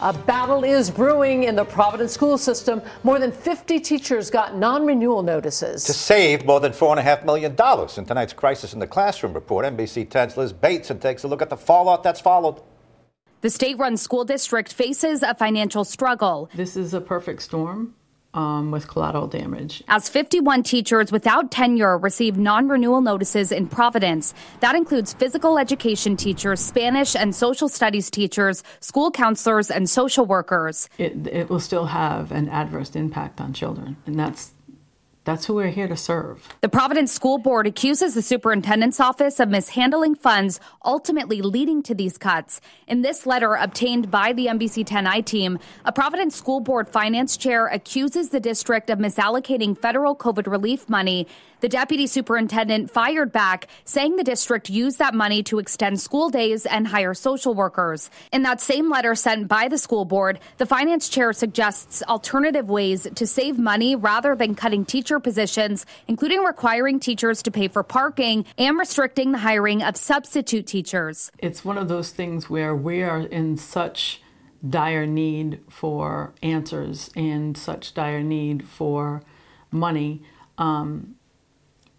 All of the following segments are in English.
A battle is brewing in the Providence school system. More than 50 teachers got non renewal notices. To save more than $4.5 million. In tonight's Crisis in the Classroom report, NBC 10's Liz Bateson takes a look at the fallout that's followed. The state run school district faces a financial struggle. This is a perfect storm um, with collateral damage. As 51 teachers without tenure receive non renewal notices in Providence, that includes physical education teachers, Spanish and social studies teachers, school counselors, and social workers. It, it will still have an adverse impact on children, and that's that's who we're here to serve. The Providence School Board accuses the superintendent's office of mishandling funds, ultimately leading to these cuts. In this letter obtained by the NBC 10 I team, a Providence School Board finance chair accuses the district of misallocating federal COVID relief money. The deputy superintendent fired back, saying the district used that money to extend school days and hire social workers. In that same letter sent by the school board, the finance chair suggests alternative ways to save money rather than cutting teacher positions, including requiring teachers to pay for parking and restricting the hiring of substitute teachers. It's one of those things where we are in such dire need for answers and such dire need for money. Um,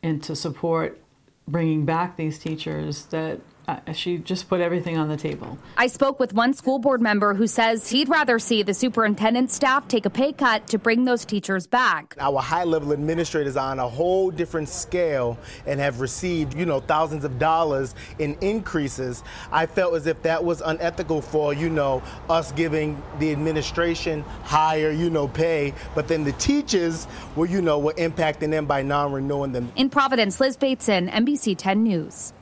and to support bringing back these teachers that uh, she just put everything on the table. I spoke with one school board member who says he'd rather see the superintendent's staff take a pay cut to bring those teachers back. Our high level administrators are on a whole different scale and have received, you know, thousands of dollars in increases. I felt as if that was unethical for, you know, us giving the administration higher, you know, pay, but then the teachers were, you know, were impacting them by non renewing them. In Providence, Liz Bateson, NBC 10 News.